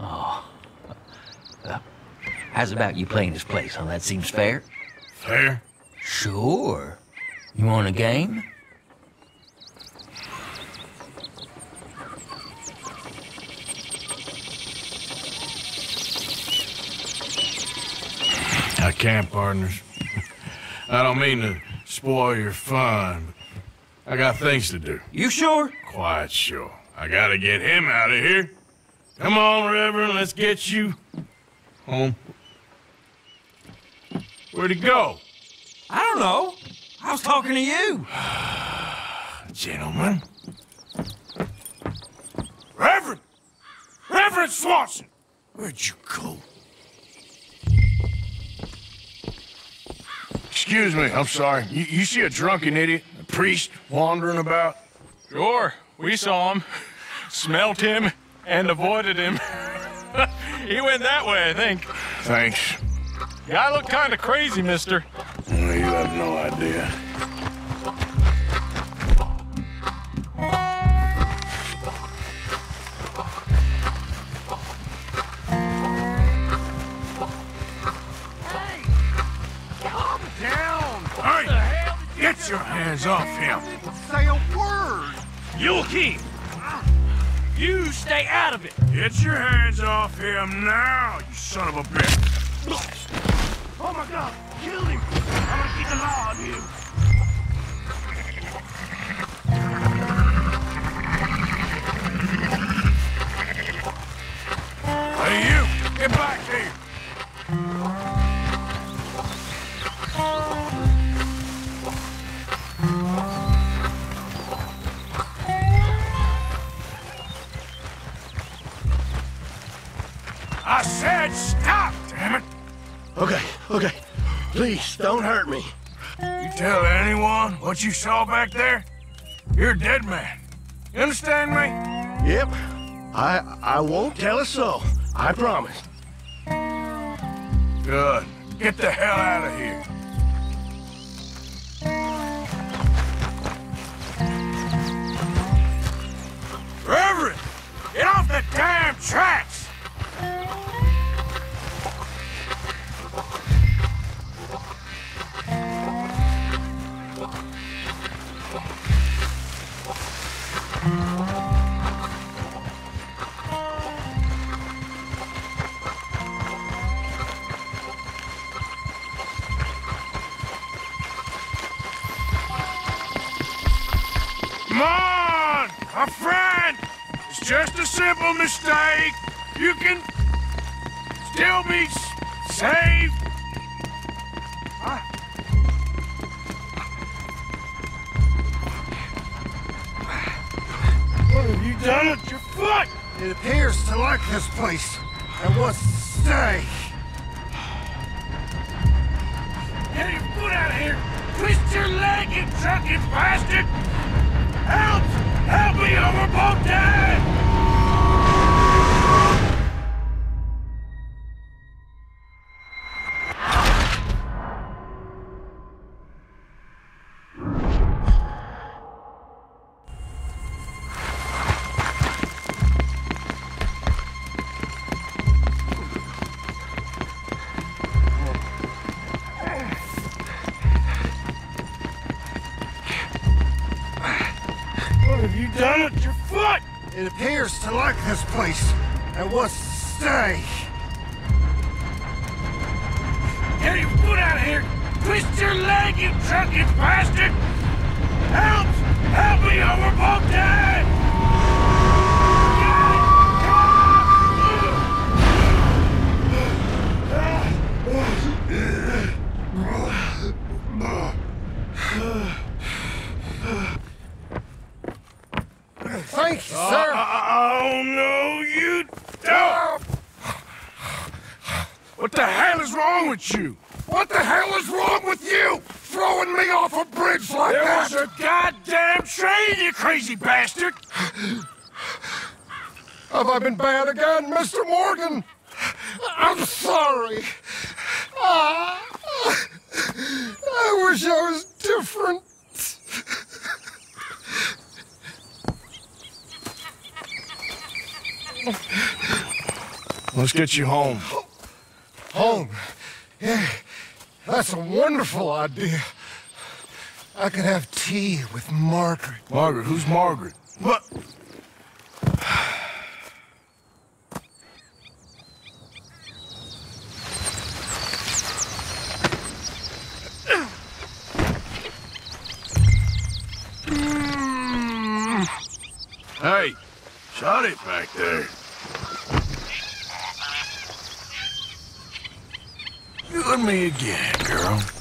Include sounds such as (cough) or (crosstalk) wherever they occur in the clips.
Oh how's about you playing this place, huh? That seems fair? Fair? Sure. You want a game? I can't, partners. (laughs) I don't mean to spoil your fun, but I got things to do. You sure? Quite sure. I gotta get him out of here. Come on, Reverend, let's get you home. Where'd he go? I don't know. I was talking to you. (sighs) Gentlemen. Reverend! Reverend Swanson! Where'd you go? Excuse me, I'm sorry. You, you see a drunken idiot, a priest, wandering about? Sure, we saw him, (laughs) smelt him, and avoided him. (laughs) he went that way, I think. Thanks. Guy looked kind of crazy, mister. Well, you have no idea. Hey, get your hands off him. Say a word! Joachim! You stay out of it! Get your hands off him now, you son of a bitch. Oh my god! Kill him! I'm gonna keep the law on you! Hey, you! Get back here! I said stop, damn it! Okay, okay. Please, don't hurt me. You tell anyone what you saw back there? You're a dead man. You understand me? Yep. I I won't tell a soul. I promise. Good. Get the hell out of here. Reverend! Get off the damn tracks! Simple mistake. You can still be s- saved. Huh? What have you done with your foot? It appears to like this place I wants to stay. Get your foot out of here! Twist your leg, you drunken bastard! Help! Help me overboard, Dad! This place and wants to stay. Get your foot out of here! Twist your leg, you drunken bastard! Help! Help me, or we're both dead! Thank you, sir. Uh, Oh, no, you don't! What the hell is wrong with you? What the hell is wrong with you? Throwing me off a bridge like There that? was a goddamn train, you crazy bastard! Have I been bad again, Mr. Morgan? I'm sorry. Ah, I wish I was different. Let's get you home. Home. Yeah, that's a wonderful idea. I could have tea with Margaret. Margaret, who's Margaret? What? Shut back there. You and me again, girl.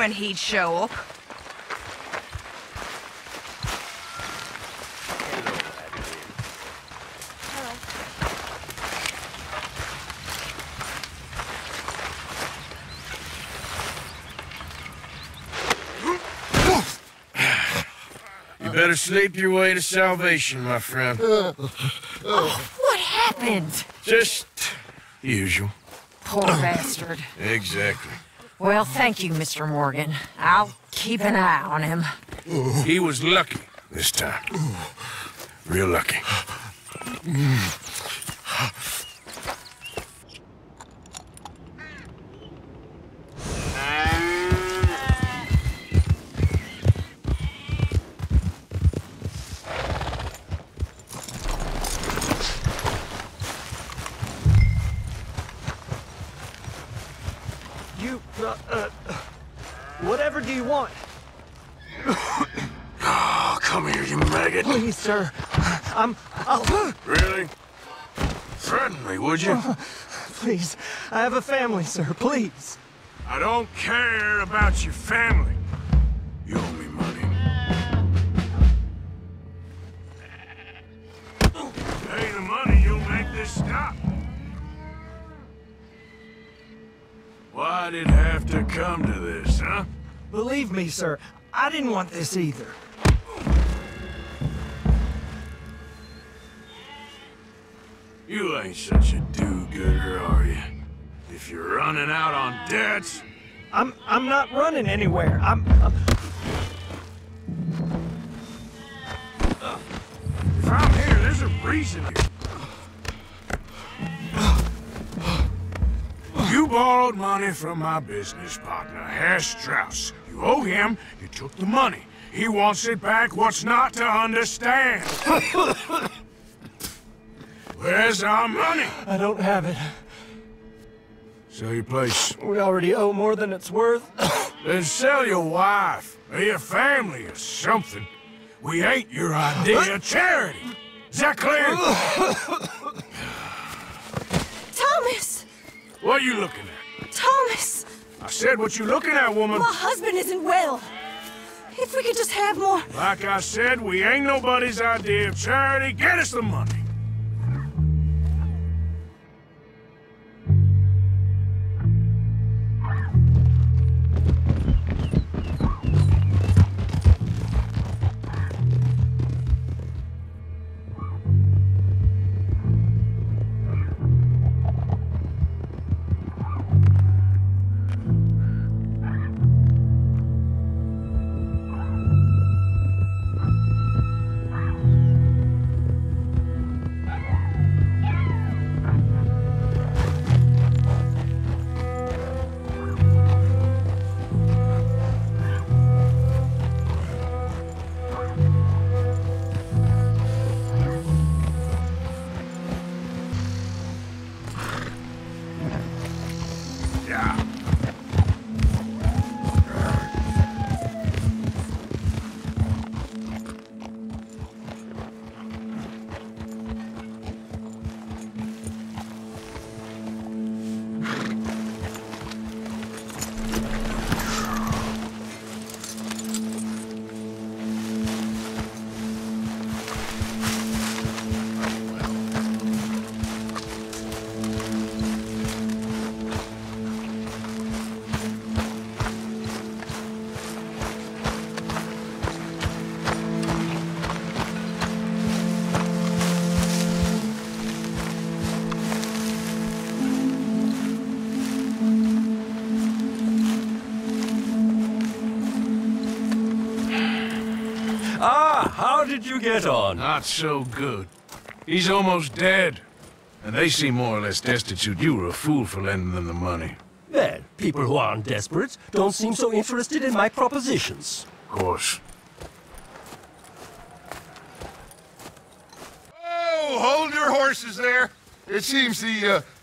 I was wondering when he'd show up. You better sleep your way to salvation, my friend. Oh, What happened? Just the usual. Poor bastard. Exactly. Well, thank you, Mr. Morgan. I'll keep an eye on him. He was lucky this time. Real lucky. You, uh, uh, whatever do you want? (coughs) Oh, come here, you maggot. Please, sir. I'm, I'll, Really? Threaten me, would you? (laughs) please. I have a family, sir. Please. I don't care about your family. Believe me, sir. I didn't want this either. You ain't such a do-gooder, are you? If you're running out on debts. I'm I'm not running anywhere. I'm, I'm If I'm here, there's a reason. You borrowed money from my business partner, Herr Strauss. You owe him, you took the money. He wants it back, what's not to understand? Where's our money? I don't have it. Sell your place. We already owe more than it's worth. (coughs) Then sell your wife, or your family, or something. We ain't your idea of charity. Is that clear? (coughs) Thomas! What are you looking at? Thomas! I said what you looking at, woman. My husband isn't well. If we could just have more. Like I said, we ain't nobody's idea of charity. Get us the money. Did you get on? Not so good. He's almost dead. And they seem more or less destitute. You were a fool for lending them the money. Well, people who aren't desperate don't seem so interested in my propositions. Of course. Oh, hold your horses there. It seems the uh,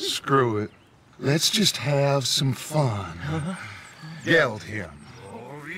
Screw it. Let's just have some fun. Uh-huh. Yelled him.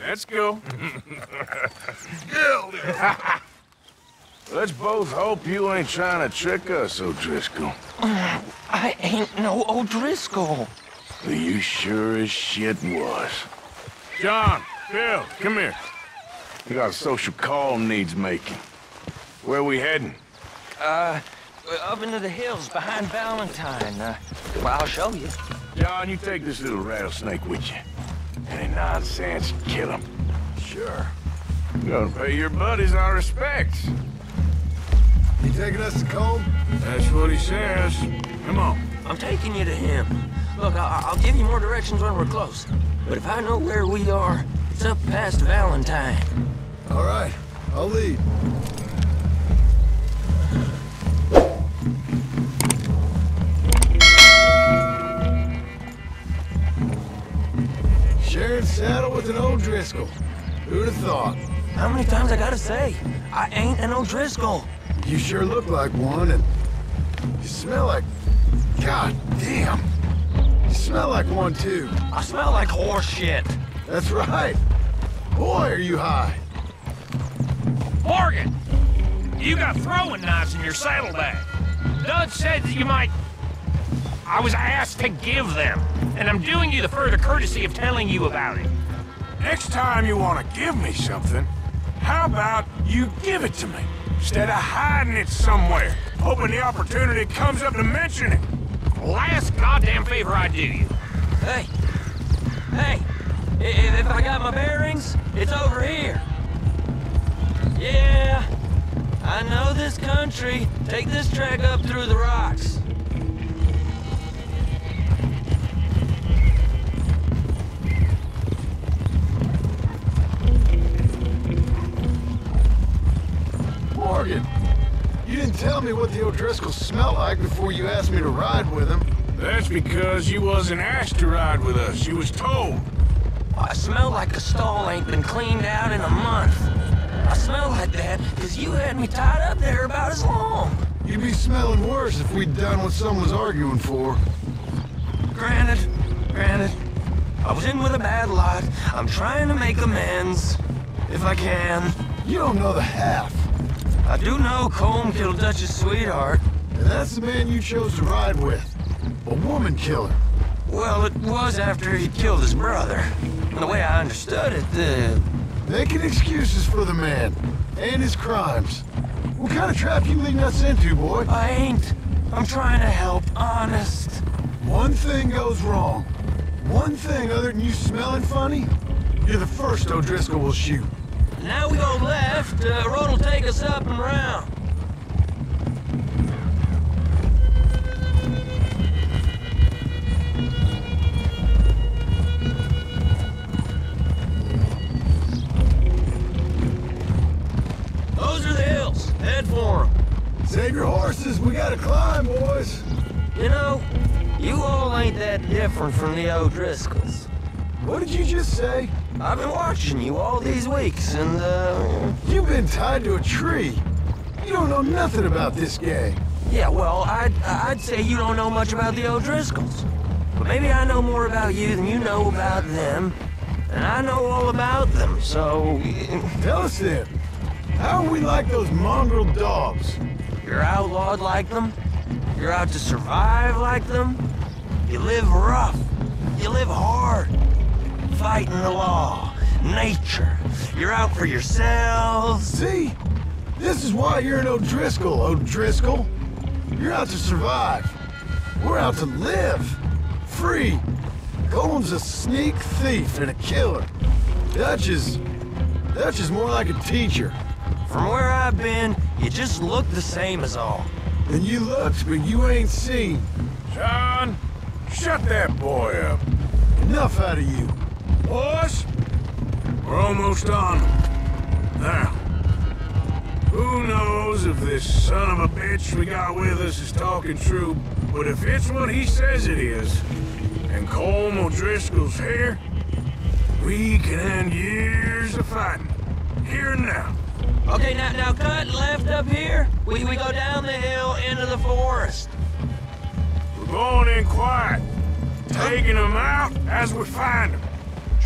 Let's go. Killed. (laughs) Let's both hope you ain't trying to trick us, O'Driscoll. (sighs) I ain't no O'Driscoll. You sure as shit was. John, Bill, come here. We got a social call needs making. Where we heading? Uh, up into the hills behind Valentine. Uh, well, I'll show you. John, you take this little rattlesnake with you. Any nonsense, kill him. Sure. Gonna pay your buddies our respects. You taking us to Colm? That's what he says. Come on. I'm taking you to him. Look, I I'll give you more directions when we're close. But if I know where we are, it's up past Valentine. All right, I'll lead. O'Driscoll. Who'd have thought? How many times I gotta say? I ain't an O'Driscoll. You sure look like one, and you smell like... God damn. You smell like one, too. I smell like horse shit. That's right. Boy, are you high. Morgan! You got throwing knives in your saddlebag. Dud said that you might... I was asked to give them, and I'm doing you the further courtesy of telling you about it. Next time you want to give me something, how about you give it to me? Instead of hiding it somewhere, hoping the opportunity comes up to mention it. Last goddamn favor I do you. Hey. Hey. If, if I got my bearings, it's over here. Yeah. I know this country. Take this track up through the rocks. Me what the O'Driscolls smell like before you asked me to ride with him? That's because you wasn't asked to ride with us. You was told. I smell like a stall ain't been cleaned out in a month. I smell like that because you had me tied up there about as long. You'd be smelling worse if we'd done what someone was arguing for. Granted, granted. I was in with a bad lot. I'm trying to make amends, if I can. You don't know the half. I do know Colm killed Dutch's sweetheart. And that's the man you chose to ride with. A woman killer. Well, it was after he killed his brother. And the way I understood it, the... Making excuses for the man. And his crimes. What kind of trap you leading us into, boy? I ain't. I'm trying to help, honest. One thing goes wrong. One thing other than you smelling funny, you're the first O'Driscoll will shoot. Now we go left, uh, road will take us up and round. Those are the hills. Head for 'em. Save your horses, we gotta climb, boys. You know, you all ain't that different from the O'Driscolls. What did you just say? I've been watching you all these weeks, and, uh... You've been tied to a tree. You don't know nothing about this gang. Yeah, well, I'd, I'd say you don't know much about the O'Driscolls. But maybe I know more about you than you know about them. And I know all about them, so... (laughs) Tell us then. How are we like those mongrel dogs? You're outlawed like them. You're out to survive like them. You live rough. You live hard. Fighting the law. Nature. You're out for yourselves. See? This is why you're an O'Driscoll, O'Driscoll. You're out to survive. We're out to live. Free. Colm's a sneak thief and a killer. Dutch is... Dutch is more like a teacher. From where I've been, you just look the same as all. And you looked, but you ain't seen. John, shut that boy up. Enough out of you. Boys, we're almost on. Now, who knows if this son of a bitch we got with us is talking true, but if it's what he says it is, and Colm O'Driscoll's here, we can end years of fighting. Here and now. Okay, now, now cut left up here. We, we go down the hill into the forest. We're going in quiet, taking them out as we find them,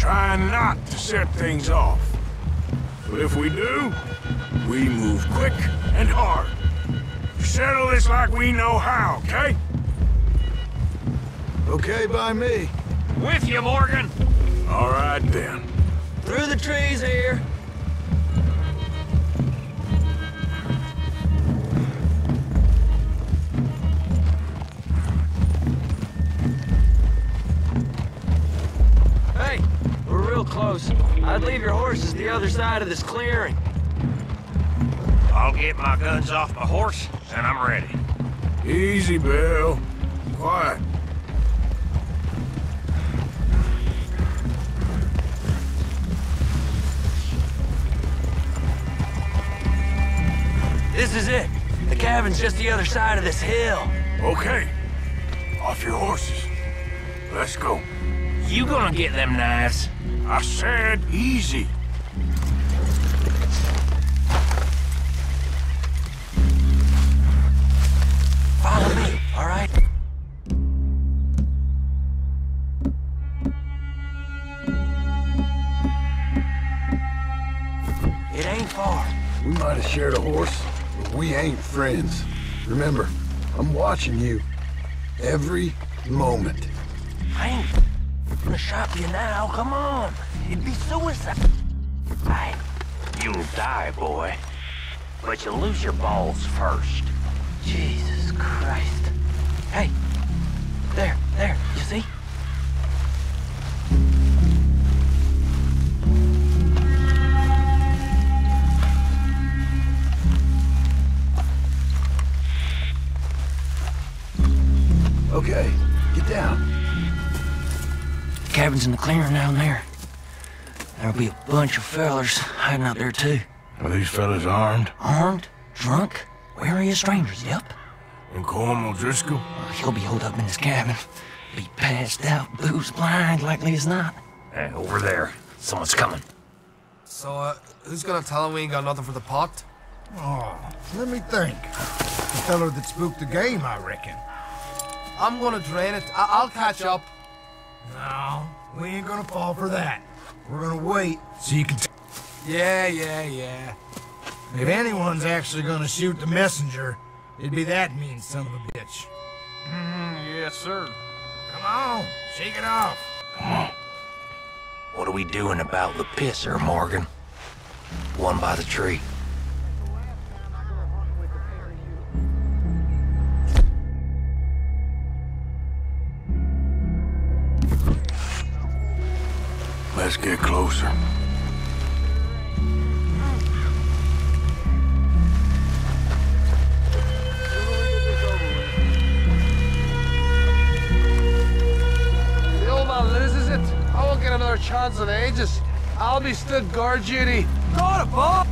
trying not to set things off. But if we do, we move quick and hard. Settle this like we know how, okay? Okay by me. With you, Morgan. All right then. Through the trees here. Other side of this clearing. I'll get my guns off my horse, and I'm ready. Easy, Bill. Quiet. This is it. The cabin's just the other side of this hill. Okay. Off your horses. Let's go. You gonna get them knives? I said easy. Follow me, all right? It ain't far. We might have shared a horse, but we ain't friends. Remember, I'm watching you. Every moment. I ain't gonna shop you now. Come on. It'd be suicide. Right. You'll die, boy. But you'll lose your balls first. Jesus Christ. Hey. There, there. You see? Cabin's in the clearing down there. There'll be a bunch of fellers hiding out there too. Are these fellas armed? Armed, drunk, wary of strangers, yep. And Colm O'Driscoll? He'll be holed up in his cabin. Be passed out, booze blind, likely as not. Hey, over there. Someone's coming. So, uh, who's gonna tell him we ain't got nothing for the pot? Oh, let me think. The feller that spooked the game, I reckon. I'm gonna drain it. I- I'll catch up. No, we ain't gonna fall for that. We're gonna wait so you can. T- yeah, yeah, yeah. If anyone's actually gonna shoot the messenger, it'd be that mean son of a bitch. Mm, yes, sir. Come on, shake it off. What are we doing about the pisser, Morgan? One by the tree. Let's get closer. The old man loses it. I won't get another chance in ages. I'll be stood guard duty. Got it, Bob!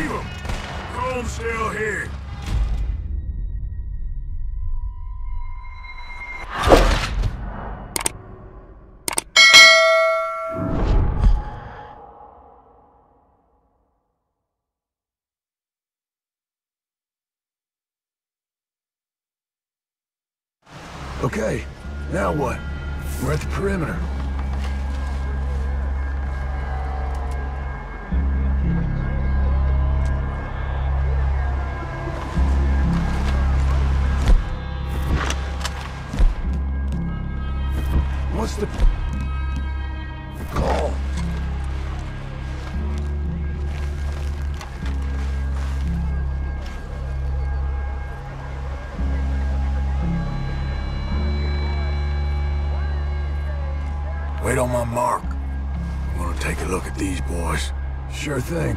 Leave him! Colm's still here. Okay, now what? We're at the perimeter. Wait on my mark. I'm gonna take a look at these boys. Sure thing.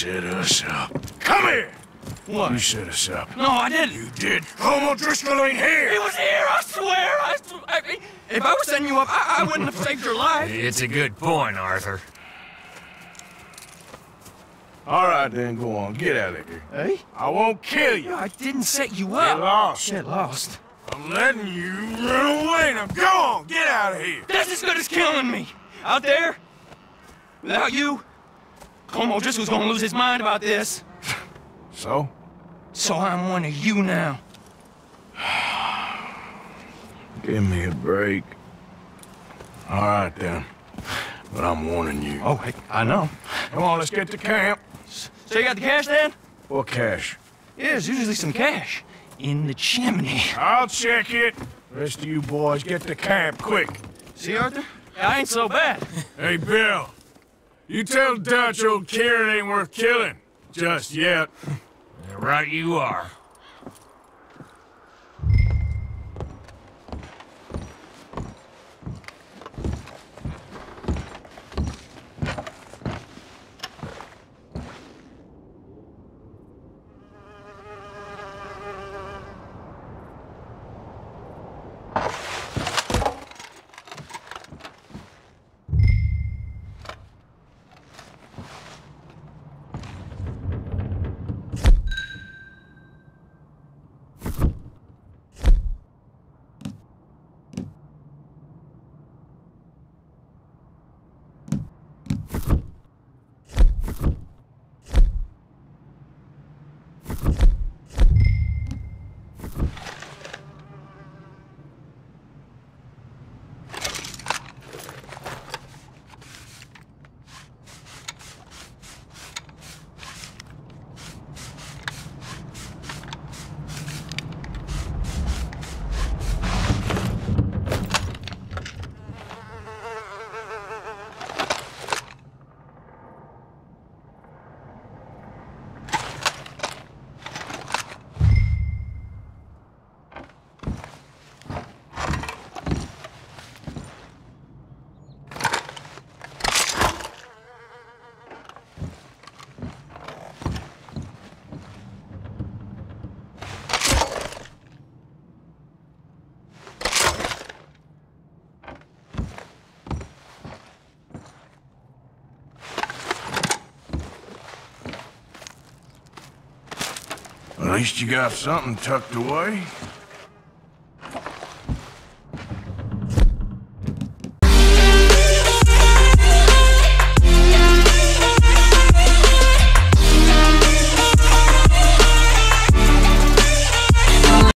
Set us up. Come here! What? You set us up. No, I didn't. You did. Colm O'Driscoll ain't here! He was here, I swear. I, I, if I was setting you up, I, I wouldn't have saved your life. It's a good point, Arthur. All right, then, go on. Get out of here. Hey? I won't kill you. I didn't set you Get up. lost. Shit, lost. I'm letting you run away. Now go on. Get out of here. That's as good as killing me. Out there, without you, Colm just was gonna lose his mind about this. So? So I'm one of you now. Give me a break. All right, then. But I'm warning you. Oh, hey, I know. Come on, let's get to camp. So you got the cash then? What cash? Yeah, there's usually some cash in the chimney. I'll check it. Rest of you boys, get to camp, quick. See, Arthur? I ain't so bad. Hey, Bill. You tell Dutch old Kieran ain't worth killing. Just yet. (laughs) Right you are. Least you got something tucked away.